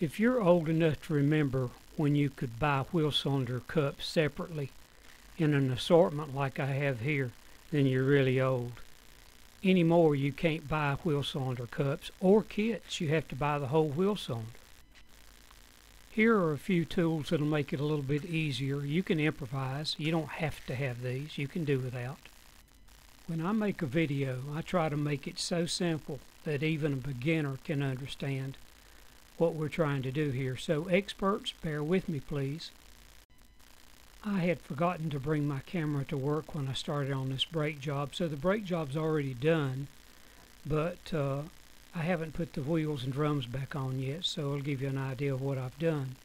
If you're old enough to remember when you could buy wheel cylinder cups separately in an assortment like I have here, then you're really old. Anymore, you can't buy wheel cylinder cups or kits. You have to buy the whole wheel cylinder. Here are a few tools that'll make it a little bit easier. You can improvise. You don't have to have these. You can do without. When I make a video, I try to make it so simple that even a beginner can understand what we're trying to do here. So experts, bear with me please. I had forgotten to bring my camera to work when I started on this brake job, so the brake job's already done, but uh, I haven't put the wheels and drums back on yet, so I'll give you an idea of what I've done.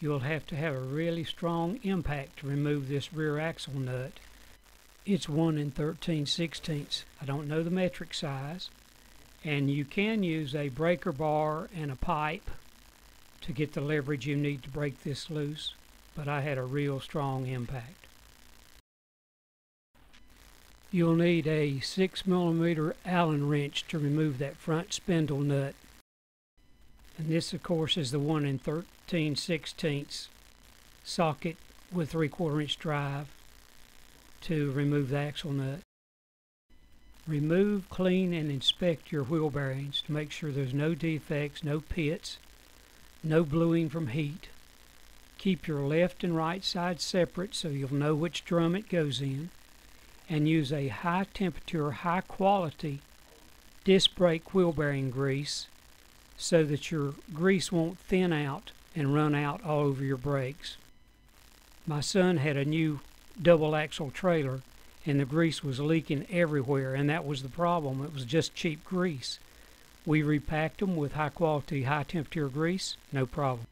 You'll have to have a really strong impact to remove this rear axle nut. It's 1 in 13 sixteenths. I don't know the metric size, and you can use a breaker bar and a pipe to get the leverage you need to break this loose but I had a real strong impact. You'll need a 6 millimeter Allen wrench to remove that front spindle nut and this of course is the 1 in 13 sixteenths socket with 3 quarter inch drive to remove the axle nut. Remove, clean, and inspect your wheel bearings to make sure there's no defects, no pits, no bluing from heat. Keep your left and right side separate so you'll know which drum it goes in. And use a high temperature, high quality disc brake wheel bearing grease so that your grease won't thin out and run out all over your brakes. My son had a new double axle trailer and the grease was leaking everywhere, and that was the problem. It was just cheap grease. We repacked them with high quality, high temperature grease, no problem.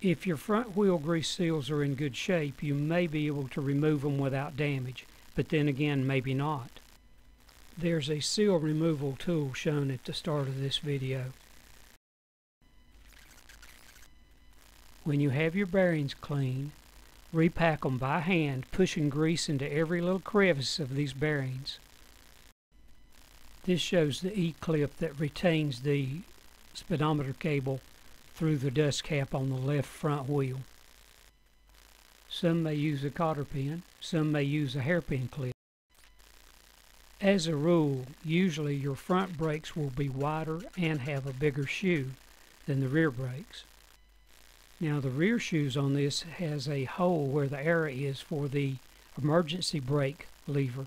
If your front wheel grease seals are in good shape, you may be able to remove them without damage, but then again, maybe not. There's a seal removal tool shown at the start of this video. When you have your bearings clean, Repack them by hand, pushing grease into every little crevice of these bearings. This shows the E-clip that retains the speedometer cable through the dust cap on the left front wheel. Some may use a cotter pin, some may use a hairpin clip. As a rule, usually your front brakes will be wider and have a bigger shoe than the rear brakes. Now the rear shoes on this has a hole where the arrow is for the emergency brake lever.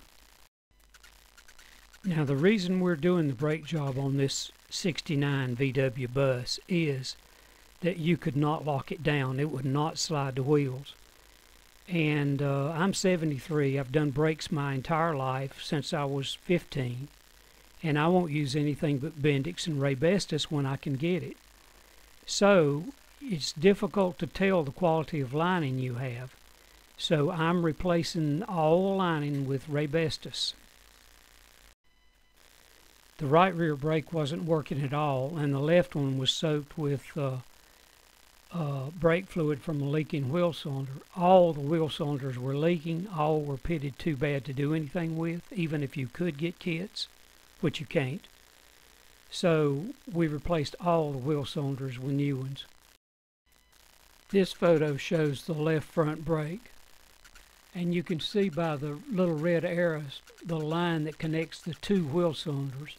Now the reason we're doing the brake job on this 69 VW bus is that you could not lock it down. It would not slide the wheels. And uh, I'm 73. I've done brakes my entire life since I was 15. And I won't use anything but Bendix and Raybestos when I can get it. So it's difficult to tell the quality of lining you have. So I'm replacing all lining with Raybestos. The right rear brake wasn't working at all, and the left one was soaked with uh, uh, brake fluid from a leaking wheel cylinder. All the wheel cylinders were leaking. All were pitted too bad to do anything with, even if you could get kits, which you can't. So we replaced all the wheel cylinders with new ones. This photo shows the left front brake and you can see by the little red arrows the line that connects the two wheel cylinders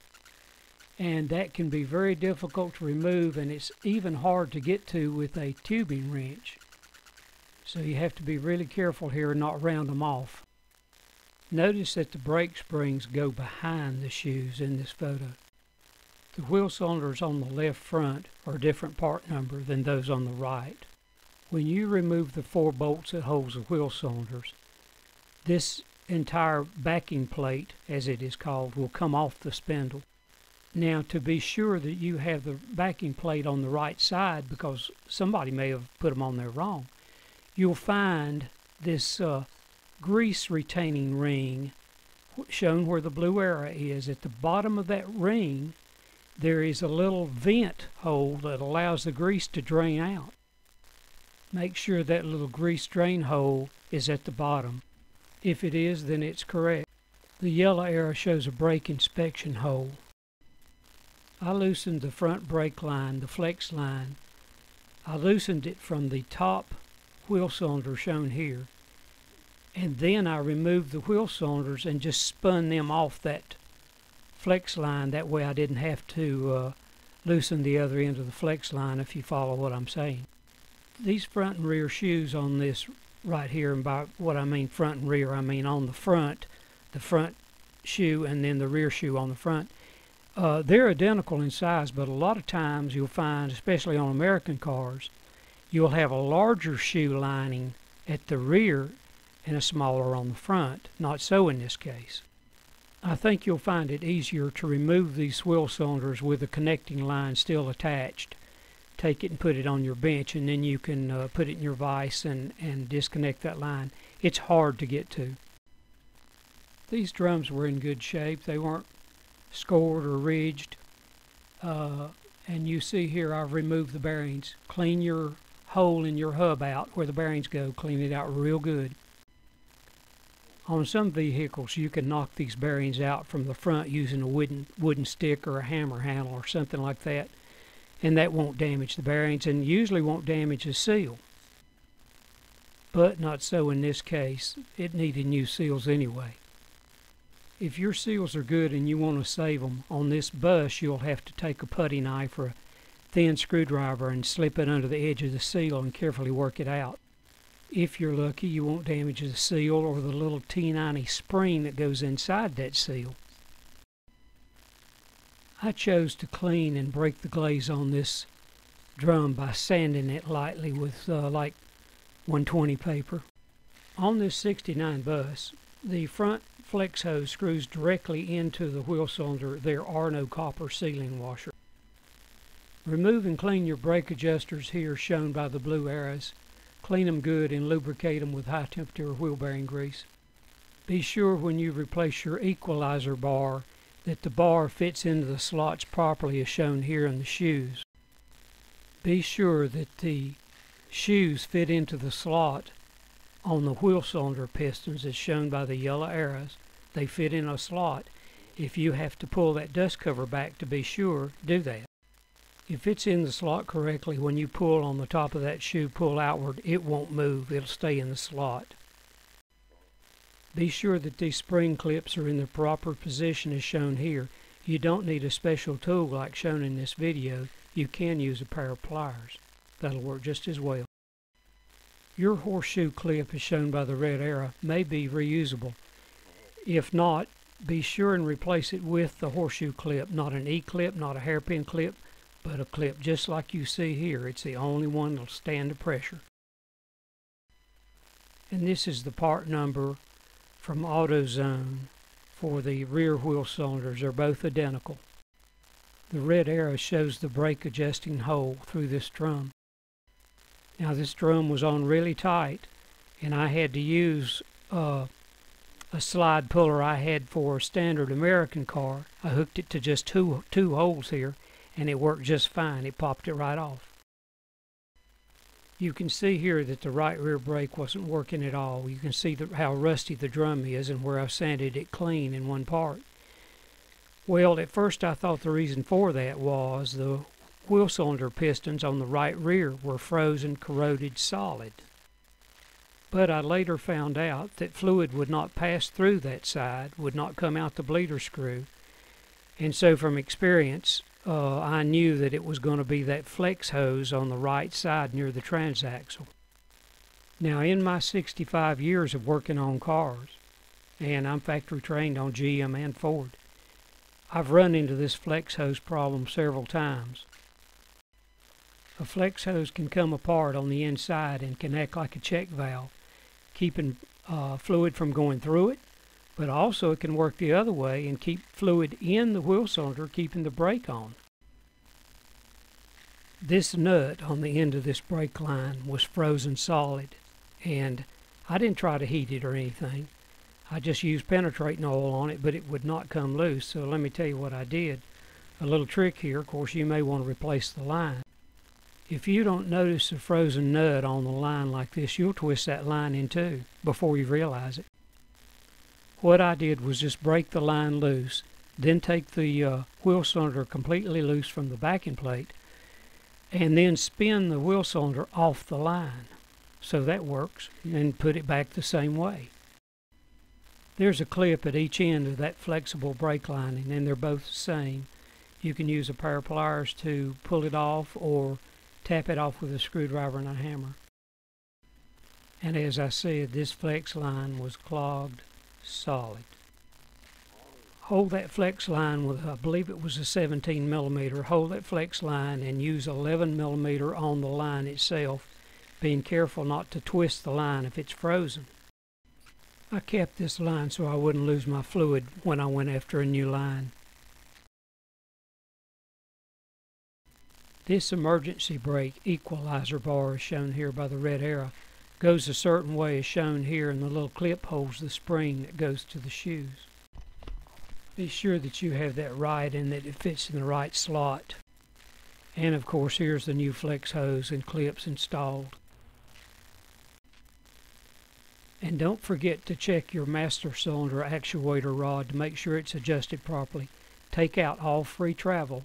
and that can be very difficult to remove and it's even hard to get to with a tubing wrench so you have to be really careful here and not round them off. Notice that the brake springs go behind the shoes in this photo. The wheel cylinders on the left front are a different part number than those on the right. When you remove the four bolts that holds the wheel cylinders, this entire backing plate, as it is called, will come off the spindle. Now, to be sure that you have the backing plate on the right side, because somebody may have put them on there wrong, you'll find this uh, grease retaining ring shown where the blue arrow is. At the bottom of that ring, there is a little vent hole that allows the grease to drain out. Make sure that little grease drain hole is at the bottom. If it is, then it's correct. The yellow arrow shows a brake inspection hole. I loosened the front brake line, the flex line. I loosened it from the top wheel cylinder shown here. And then I removed the wheel cylinders and just spun them off that flex line. That way I didn't have to uh, loosen the other end of the flex line if you follow what I'm saying. These front and rear shoes on this right here, and by what I mean front and rear, I mean on the front, the front shoe and then the rear shoe on the front. Uh, they're identical in size, but a lot of times you'll find, especially on American cars, you'll have a larger shoe lining at the rear and a smaller on the front. Not so in this case. I think you'll find it easier to remove these wheel cylinders with the connecting line still attached. Take it and put it on your bench and then you can uh, put it in your vise and, and disconnect that line. It's hard to get to. These drums were in good shape. They weren't scored or ridged. Uh, and you see here I've removed the bearings. Clean your hole in your hub out where the bearings go. Clean it out real good. On some vehicles you can knock these bearings out from the front using a wooden, wooden stick or a hammer handle or something like that. And that won't damage the bearings and usually won't damage the seal. But not so in this case. It needed new seals anyway. If your seals are good and you want to save them, on this bus you'll have to take a putty knife or a thin screwdriver and slip it under the edge of the seal and carefully work it out. If you're lucky, you won't damage the seal or the little T90 spring that goes inside that seal. I chose to clean and break the glaze on this drum by sanding it lightly with uh, like 120 paper. On this 69 bus, the front flex hose screws directly into the wheel cylinder. There are no copper sealing washers. Remove and clean your brake adjusters here shown by the blue arrows. Clean them good and lubricate them with high temperature wheel bearing grease. Be sure when you replace your equalizer bar that the bar fits into the slots properly as shown here in the shoes. Be sure that the shoes fit into the slot on the wheel cylinder pistons as shown by the yellow arrows. They fit in a slot. If you have to pull that dust cover back to be sure, do that. If it's in the slot correctly, when you pull on the top of that shoe, pull outward, it won't move. It'll stay in the slot. Be sure that these spring clips are in the proper position as shown here. You don't need a special tool like shown in this video. You can use a pair of pliers. That'll work just as well. Your horseshoe clip, as shown by the red arrow, may be reusable. If not, be sure and replace it with the horseshoe clip, not an E-clip, not a hairpin clip, but a clip just like you see here. It's the only one that'll stand the pressure. And this is the part number from AutoZone for the rear wheel cylinders. They're both identical. The red arrow shows the brake adjusting hole through this drum. Now this drum was on really tight and I had to use uh, a slide puller I had for a standard American car. I hooked it to just two, two holes here and it worked just fine. It popped it right off. You can see here that the right rear brake wasn't working at all. You can see the, how rusty the drum is and where I've sanded it clean in one part. Well, at first I thought the reason for that was the wheel cylinder pistons on the right rear were frozen corroded solid. But I later found out that fluid would not pass through that side, would not come out the bleeder screw. And so from experience, uh, I knew that it was going to be that flex hose on the right side near the transaxle. Now in my 65 years of working on cars, and I'm factory trained on GM and Ford, I've run into this flex hose problem several times. A flex hose can come apart on the inside and can act like a check valve, keeping uh, fluid from going through it, but also it can work the other way and keep fluid in the wheel cylinder, keeping the brake on. This nut on the end of this brake line was frozen solid, and I didn't try to heat it or anything. I just used penetrating oil on it, but it would not come loose, so let me tell you what I did. A little trick here, of course, you may want to replace the line. If you don't notice a frozen nut on the line like this, you'll twist that line in two before you realize it. What I did was just break the line loose, Then take the uh, wheel cylinder completely loose from the backing plate and then spin the wheel cylinder off the line. So that works and put it back the same way. There's a clip at each end of that flexible brake lining and they're both the same. You can use a pair of pliers to pull it off or tap it off with a screwdriver and a hammer. And as I said, this flex line was clogged solid. Hold that flex line with, I believe it was a 17 millimeter. Hold that flex line and use 11 millimeter on the line itself, being careful not to twist the line if it's frozen. I kept this line so I wouldn't lose my fluid when I went after a new line. This emergency brake equalizer bar is shown here by the red arrow goes a certain way as shown here and the little clip holds the spring that goes to the shoes. Be sure that you have that right and that it fits in the right slot. And of course here's the new flex hose and clips installed. And don't forget to check your master cylinder actuator rod to make sure it's adjusted properly. Take out all free travel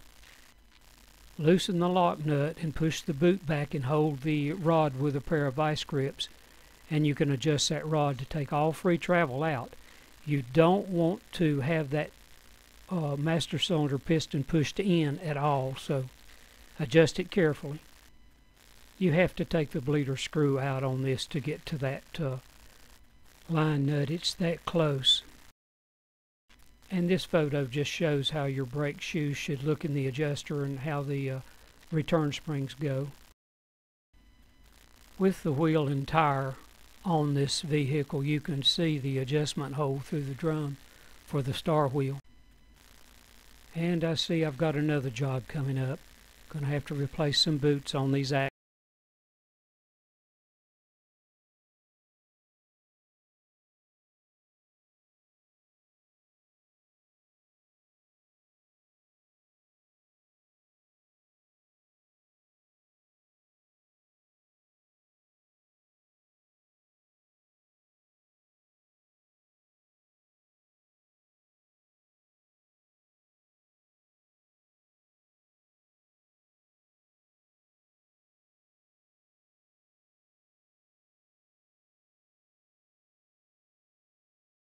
Loosen the lock nut and push the boot back and hold the rod with a pair of vice grips and you can adjust that rod to take all free travel out. You don't want to have that uh, master cylinder piston pushed in at all so adjust it carefully. You have to take the bleeder screw out on this to get to that uh, line nut. It's that close. And this photo just shows how your brake shoes should look in the adjuster and how the uh, return springs go. With the wheel and tire on this vehicle, you can see the adjustment hole through the drum for the star wheel. And I see I've got another job coming up. Going to have to replace some boots on these axles.